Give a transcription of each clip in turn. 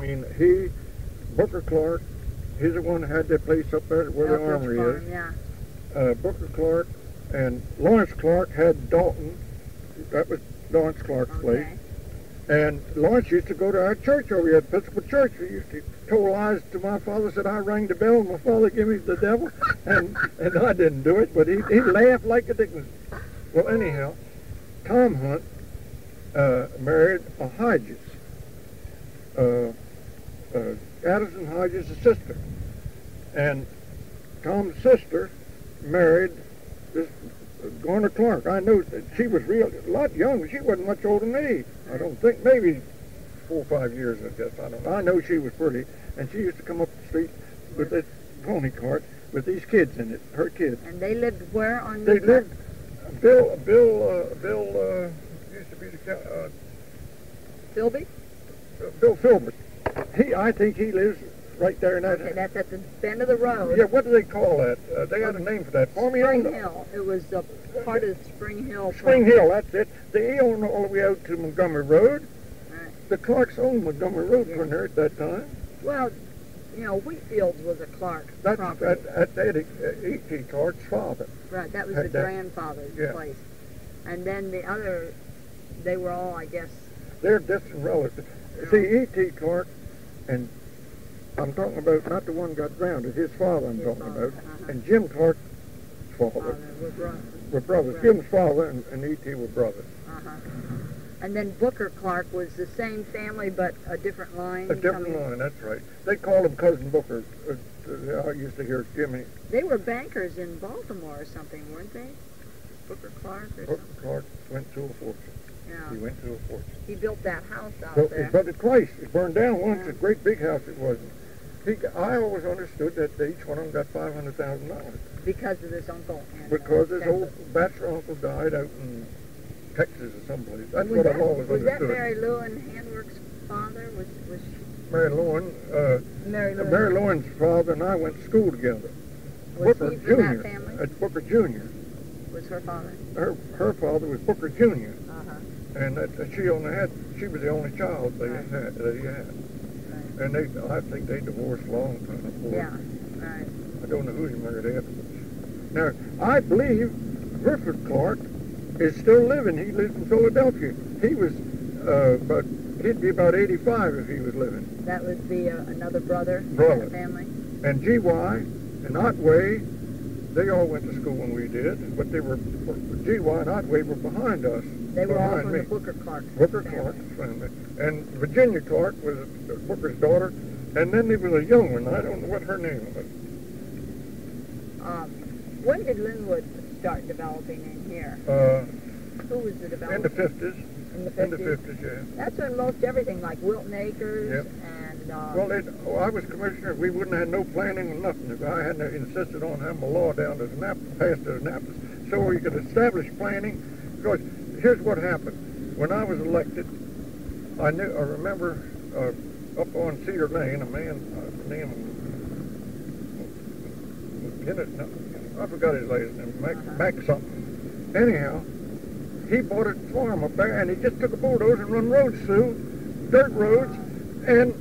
I mean, he, Booker Clark, he's the one that had that place up there where the armory Farm, is. Yeah. Uh, Booker Clark and Lawrence Clark had Dalton. That was Lawrence Clark's place. And Lawrence used to go to our church over here at Episcopal Church. He used to tell lies to my father, said I rang the bell and my father gave me the devil. And, and I didn't do it, but he, he laughed like a dickens. Well, anyhow, Tom Hunt uh, married a Hodges. Uh, uh, Addison Hodges' sister. And Tom's sister married this Garner Clark. I know that she was real a lot younger. She wasn't much older than me. I don't think maybe four or five years. I guess I don't. I know she was pretty, and she used to come up the street with this pony cart with these kids in it. Her kids. And they lived where on the They lived. Bill. Bill. Uh, Bill. Uh, used to be the uh, Philby? Bill Filbert. He. I think he lives right there in that. Okay, that's at the end of the road. Yeah. What do they call that? Uh, they got a name for that. For me, Spring Hill. It was a part of Spring Hill. Spring. Hill, that's it. They own all the way out to Montgomery Road. Right. The Clarks owned Montgomery Road Yeah. for there at that time. Well, you know, Wheatfields was a Clark That's property. at, at Eddie, uh, E.T. Clark's father. Right, that was had the that. grandfather's Yeah. place. And then the other, they were all, I guess, They're distant relatives. See, E.T. Clark, and I'm talking about not the one got drowned, his father I'm His talking father, about, uh-huh. and Jim Clark's father were brothers. Jim's father and, and E.T. were brothers. uh-huh. And then Booker Clark was the same family, but a different line. A different coming- line, that's right. They called him Cousin Booker. Uh, uh, I used to hear Jimmy They were bankers in Baltimore or something, weren't they? Booker Clark or Booker something. Clark went to a fortune. He went to a fortune. He built that house out So there. it twice. It burned down once. Yeah. A great big house it was. He, I always understood that each one of them got five hundred thousand dollars because of this uncle. uh, because his Texas. old bachelor uncle died out in Texas or someplace. That's was what that, I've always was that understood. Mary Lou and Handwork's father? Was was Mary Lowen, uh, Mary Lou? Mary Lowen's father and I went to school together. was Booker he from that Jr. family? At Booker Jr. Was her father? Her her father was Booker Jr. Uh-huh. And that, that she only had she was the only child they Right. had that he had. Right. And they I think they divorced long time before. Yeah. Right. I don't know who he married afterwards. Now, I believe Griffith Clark is still living. He lives in Philadelphia. He was uh, about, he'd be about 85 if he was living. That would be uh, another brother in Brother. family. And G.Y. and Otway, they all went to school when we did, but they were, G.Y. and Otway were behind us. They were all from me. the Booker Clark Booker. Clark's family. And Virginia Clark was Booker's daughter. And then there was a young one. I don't know what her name was. Um, when did Linwood start developing in here? Uh, Who was the in developer? the 50s. In the 50s? In the 50s, yeah. That's when most everything, like Wilton Acres Yep. and... Uh, Well, it, oh, I was commissioner. We wouldn't have had no planning or nothing if I hadn't insisted on having a law down to Annapolis, passed to Annapolis, so we could establish planning. Because here's what happened. When I was elected, I knew. I remember uh, up on Cedar Lane, a man uh, named Kenneth. No, I forgot his last name. Mac, Uh-huh. Mac something. Anyhow, he bought a farm up there, and he just took a bulldozer and run roads through, dirt roads, and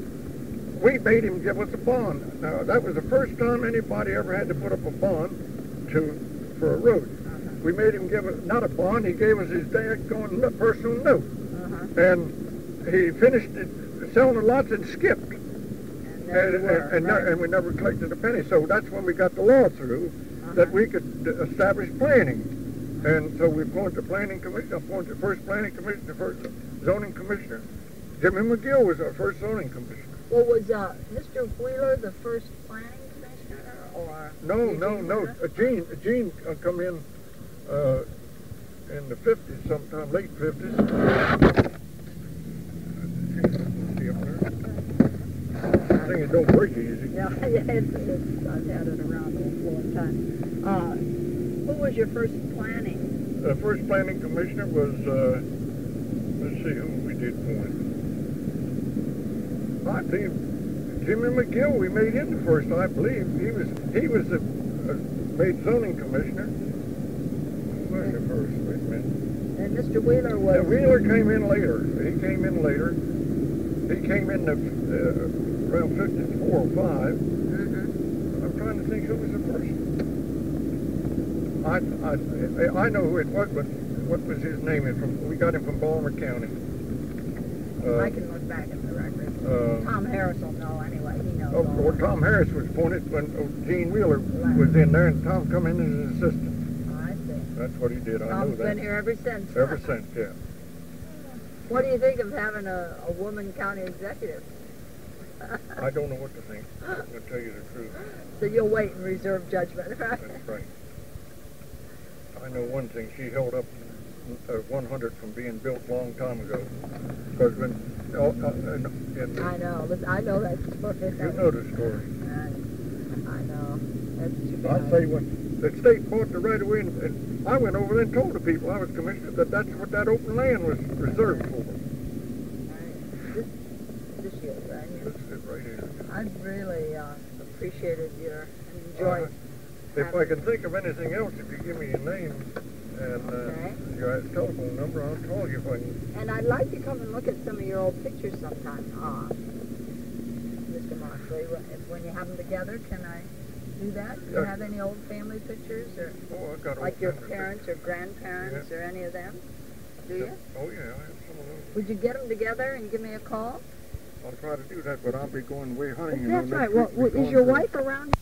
we made him give us a bond. Now, that was the first time anybody ever had to put up a bond to for a road. uh-huh, We made him give us, not a bond, he gave us his no- personal note. uh-huh. And he finished it, selling the lots and skipped. And And, were, and, right. and we never collected a penny. So that's when we got the law through that Uh-huh. we could establish planning. And so we appointed the planning commission, appointed the first planning commissioner, first zoning commissioner. Jimmy McGill was our first zoning commissioner. Well, was uh, Mr. Wheeler the first planning commissioner, or? No, no, no. Uh, Gene, Gene uh, come in uh, in the 50s sometime, late 50s. See up there? Thing it don't break easy. Yeah, yeah, it's, it's, I've had it around a long time. Uh, who was your first planning? The first planning commissioner was, uh, let's see who we did appoint. I believe Jimmy McGill, we made him the first, I believe. He was, he was the, uh, made zoning commissioner. Who was the first? Wait a minute. And Mr. Wheeler was. Yeah, Wheeler came in later. He came in later. he came in the, uh, around fifty-four or five. Mm-hmm. I'm trying to think who was the first. I, I, I know who it was, but what was his name? It's from, we got him from Balmer County. Uh, I can look back in the record. uh, Tom Harris will know anyway. He knows. Oh, well, that. Tom Harris was appointed when oh, Gene Wheeler was in there, and Tom come in as an assistant. I see. That's what he did. I know Tom's that. been here ever since. Ever since, yeah. What do you think of having a, a woman county executive? I don't know what to think. I'm going to tell you the truth, So you'll wait and reserve judgment, right? that's right. I know one thing. She held up uh, 100 from being built a long time ago. Because when, oh, uh, and, and I know. Listen, I know that story. you know the story. I, I know. That's too bad. I say when the state bought the right of way, and, and I went over there and told the people I was commissioner that that's what that open land was reserved for. Right. This, this year, right here. That's it right here. I really uh, appreciated your and enjoyed. Uh, If I can think of anything else, if you give me your name and Okay. uh, your telephone number, I'll call you can. And I'd like to come and look at some of your old pictures sometime, uh, Mr. Moxley. When you have them together, can I do that? Do you Yeah. have any old family pictures, or Oh, I got like your parents or grandparents, or any of them? Do pictures. you? Oh, yeah, I have some of those. Would you get them together and give me a call? I'll try to do that, but I'll be going way hunting. you know, That's right. Well, is your wife around?